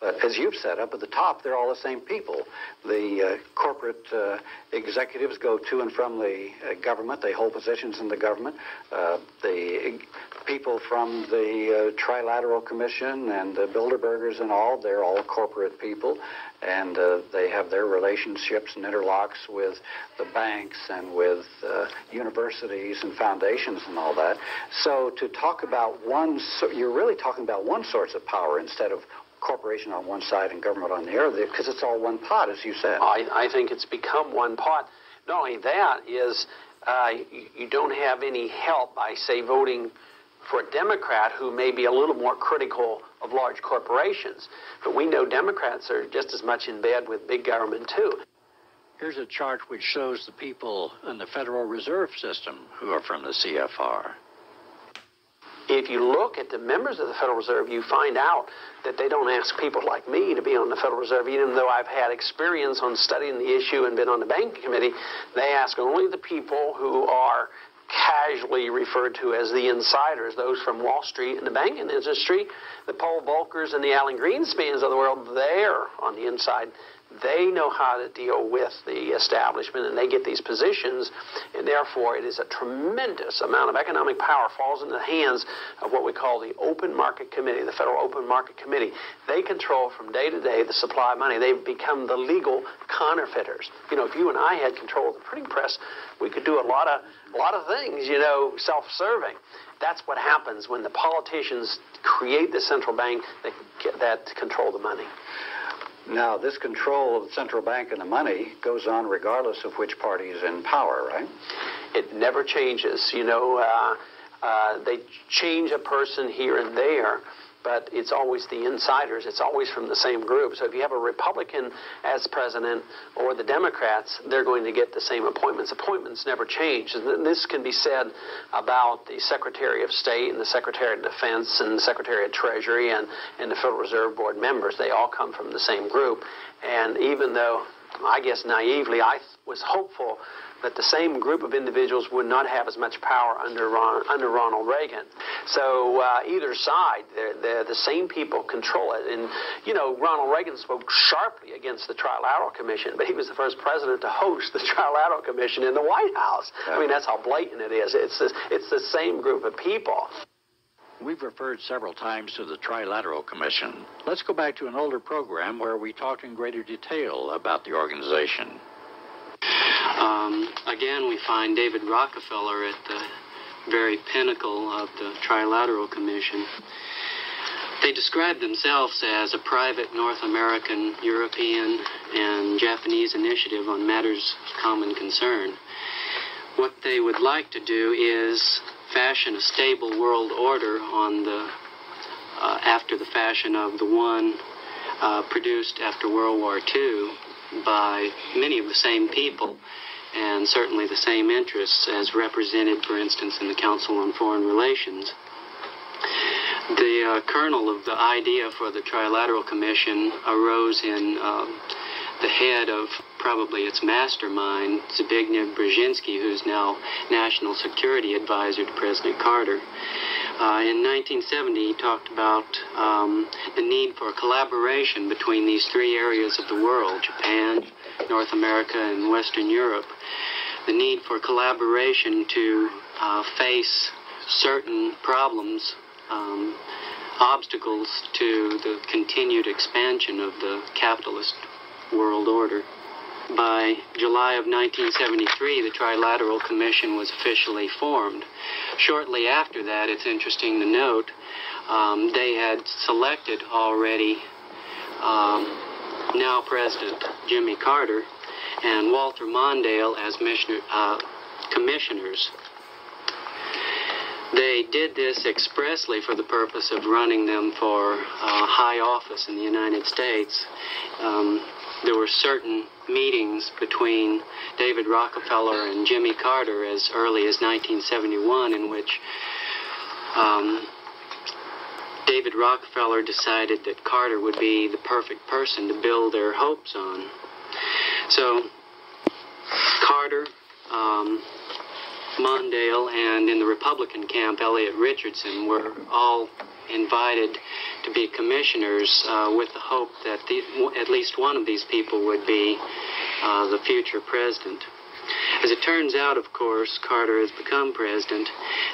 But as you've said, up at the top, they're all the same people. The uh, corporate uh, executives go to and from the uh, government. They hold positions in the government. Uh, the people from the uh, Trilateral Commission and the Bilderbergers and all, they're all corporate people. And uh, they have their relationships and interlocks with the banks and with universities and foundations and all that. So to talk about one, you're really talking about one source of power instead of corporation on one side and government on the other because it's all one pot, as you said. I, I think it's become one pot. Not only that is uh, you, you don't have any help by say voting for a Democrat who may be a little more critical of large corporations. But we know Democrats are just as much in bed with big government too. Here's a chart which shows the people in the Federal Reserve System who are from the CFR if you look at the members of the Federal Reserve, you find out that they don't ask people like me to be on the Federal Reserve, even though I've had experience on studying the issue and been on the banking committee. They ask only the people who are casually referred to as the insiders, those from Wall Street and the banking industry, the Paul Volckers and the Alan Greenspans of the world, they're on the inside. They know how to deal with the establishment and they get these positions, and therefore it is a tremendous amount of economic power falls into the hands of what we call the Open Market Committee, the Federal Open Market Committee. They control from day to day the supply of money. They've become the legal counterfeiters. You know, if you and I had control of the printing press, we could do a lot of a lot of things, you know, self-serving. That's what happens when the politicians create the central bank that, that control the money. Now, this control of the central bank and the money goes on regardless of which party is in power, right? It never changes. You know, uh, uh, they change a person here and there, but it's always the insiders. It's always from the same group. So if you have a Republican as president or the Democrats, they're going to get the same appointments. Appointments never change. And this can be said about the Secretary of State and the Secretary of Defense and the Secretary of Treasury and, and the Federal Reserve Board members. They all come from the same group. And even though, I guess naively, I was hopeful that the same group of individuals would not have as much power under Ron, under Ronald Reagan. So uh, either side, they're, they're the same people control it. And you know, Ronald Reagan spoke sharply against the Trilateral Commission, but he was the first president to host the Trilateral Commission in the White House. I mean, that's how blatant it is. It's the, it's the same group of people. We've referred several times to the Trilateral Commission. Let's go back to an older program where we talked in greater detail about the organization. Um, again, we find David Rockefeller at the very pinnacle of the Trilateral Commission. They describe themselves as a private North American, European, and Japanese initiative on matters of common concern. What they would like to do is fashion a stable world order on the uh, after the fashion of the one uh, produced after World War II by many of the same people and certainly the same interests as represented, for instance, in the Council on Foreign Relations. The uh, kernel of the idea for the Trilateral Commission arose in uh, the head of probably its mastermind, Zbigniew Brzezinski, who's now National Security Advisor to President Carter. Uh, in 1970, he talked about um, the need for collaboration between these three areas of the world Japan, North America, and Western Europe. The need for collaboration to uh, face certain problems, um, obstacles to the continued expansion of the capitalist world order. By July of 1973, the Trilateral Commission was officially formed. Shortly after that, it's interesting to note, um, they had selected already um, now President Jimmy Carter and Walter Mondale as uh, commissioners. They did this expressly for the purpose of running them for uh, high office in the United States. Um, there were certain meetings between David Rockefeller and Jimmy Carter as early as 1971 in which um, David Rockefeller decided that Carter would be the perfect person to build their hopes on. So, Carter, um, Mondale, and in the Republican camp, Elliot Richardson were all invited to be commissioners uh, with the hope that the, at least one of these people would be uh, the future president. As it turns out, of course, Carter has become president,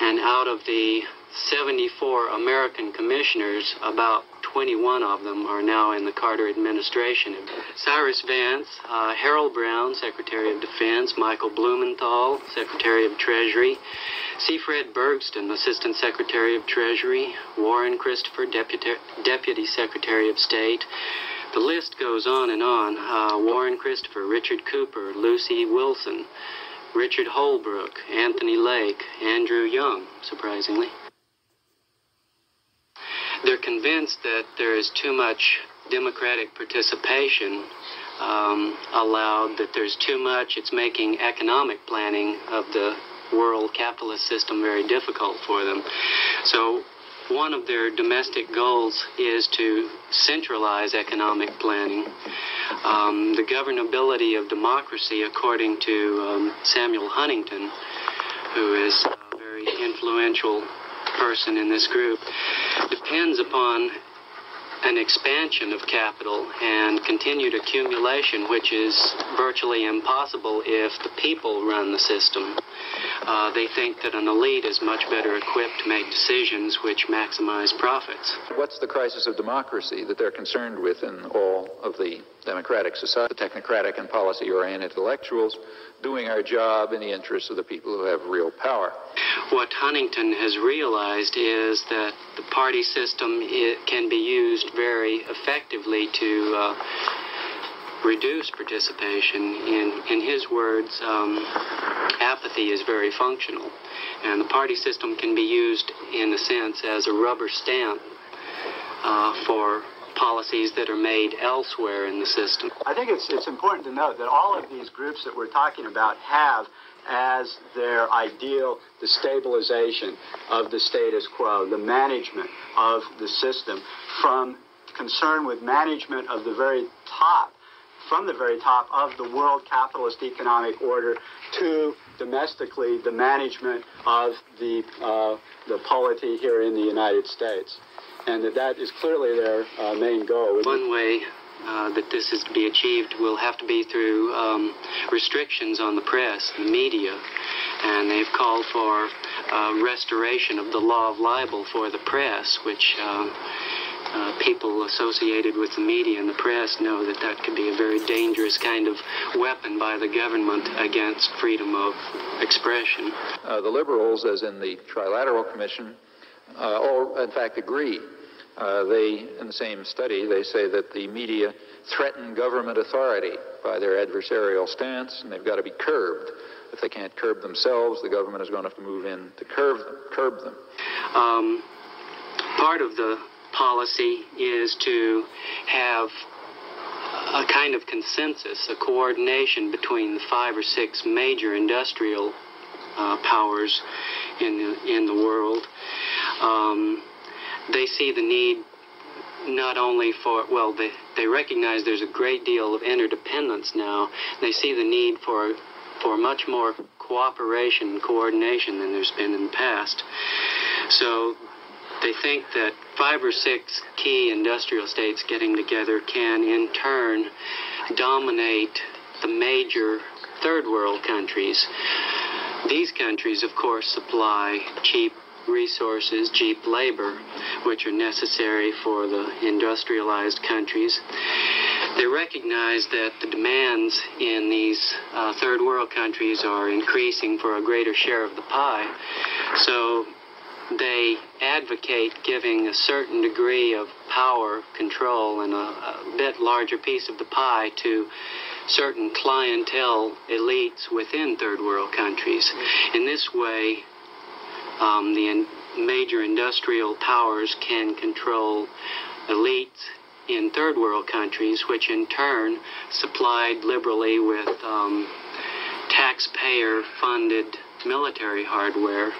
and out of the 74 American commissioners, about 21 of them are now in the Carter administration. Cyrus Vance, uh, Harold Brown, Secretary of Defense, Michael Blumenthal, Secretary of Treasury, C. Fred Bergsten, Assistant Secretary of Treasury, Warren Christopher, Deputy, Deputy Secretary of State. The list goes on and on. Uh, Warren Christopher, Richard Cooper, Lucy Wilson, Richard Holbrooke, Anthony Lake, Andrew Young, surprisingly. They're convinced that there is too much democratic participation um, allowed, that there's too much, it's making economic planning of the world capitalist system very difficult for them. So one of their domestic goals is to centralize economic planning. Um, the governability of democracy, according to um, Samuel Huntington, who is a very influential person in this group depends upon an expansion of capital and continued accumulation, which is virtually impossible if the people run the system. Uh, they think that an elite is much better equipped to make decisions which maximize profits. What's the crisis of democracy that they're concerned with in all of the democratic society, the technocratic and policy oriented intellectuals doing our job in the interests of the people who have real power? What Huntington has realized is that the party system can be used very effectively to. Uh, reduce participation. In, in his words, um, apathy is very functional. And the party system can be used, in a sense, as a rubber stamp uh, for policies that are made elsewhere in the system. I think it's, it's important to note that all of these groups that we're talking about have as their ideal the stabilization of the status quo, the management of the system, from concern with management of the very top from the very top of the world capitalist economic order to domestically the management of the, uh, the polity here in the United States. And that, that is clearly their uh, main goal. One way uh, that this is to be achieved will have to be through um, restrictions on the press, the media, and they've called for uh, restoration of the law of libel for the press, which uh, uh, people associated with the media and the press know that that could be a very dangerous kind of weapon by the government against freedom of expression. Uh, the liberals, as in the Trilateral Commission, uh, all in fact agree. Uh, they, in the same study, they say that the media threaten government authority by their adversarial stance, and they've got to be curbed. If they can't curb themselves, the government is going to have to move in to curb them. Curb them. Um, part of the policy is to have a kind of consensus, a coordination between the five or six major industrial uh, powers in the, in the world. Um, they see the need not only for, well, they, they recognize there's a great deal of interdependence now. They see the need for, for much more cooperation and coordination than there's been in the past. So they think that five or six key industrial states getting together can, in turn, dominate the major third world countries. These countries, of course, supply cheap resources, cheap labor, which are necessary for the industrialized countries. They recognize that the demands in these uh, third world countries are increasing for a greater share of the pie. So they advocate giving a certain degree of power, control, and a, a, bit larger piece of the pie to certain clientele elites within third world countries. In this way, um, the in major industrial powers can control elites in third world countries, which in turn supplied liberally with um, taxpayer funded military hardware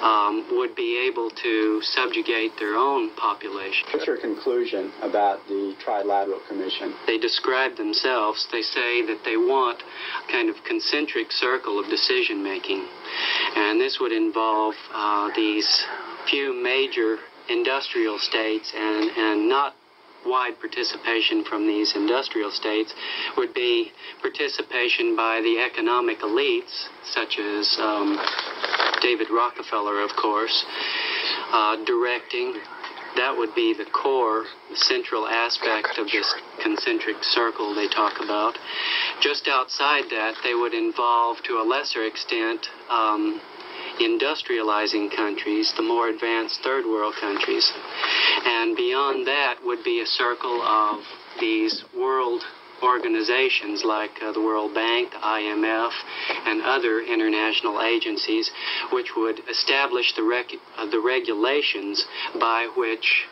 um, would be able to subjugate their own population. What's your conclusion about the Trilateral Commission? They describe themselves, they say that they want a kind of concentric circle of decision making. And this would involve uh, these few major industrial states and, and not wide participation from these industrial states would be participation by the economic elites, such as um, David Rockefeller, of course, uh, directing. That would be the core, the central aspect of this concentric circle they talk about. Just outside that, they would involve, to a lesser extent, um, industrializing countries, the more advanced third world countries. And beyond that would be a circle of these world organizations like uh, the World Bank, the IMF, and other international agencies, which would establish the, rec- uh, the regulations by which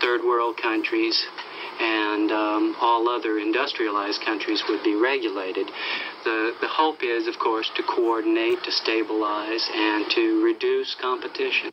third world countries and um, all other industrialized countries would be regulated. The, the hope is, of course, to coordinate, to stabilize, and to reduce competition.